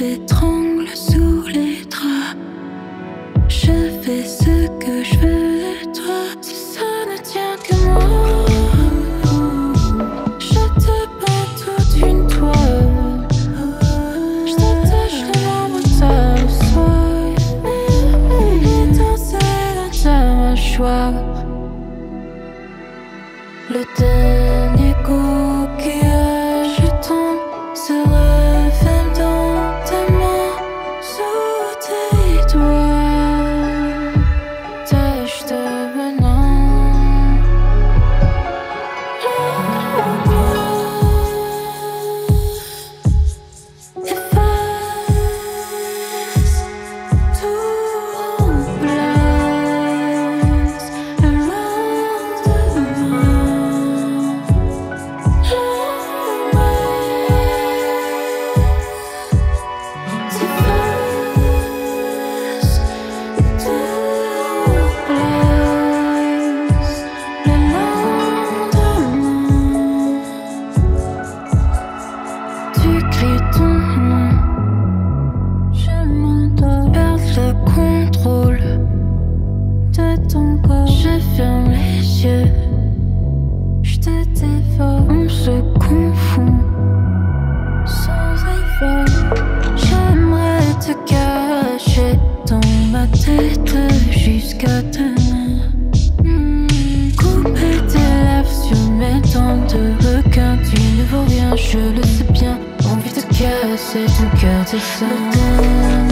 t'étrangle sous les draps. Je fais ce que je veux de toi. Si ça ne tient que moi, je te ma tête jusqu'à demain. Hmm, Couper tes lèvres sur mes dents de requin. Tu ne vaux rien, je le sais bien. Envie de casser ton cœur, ça.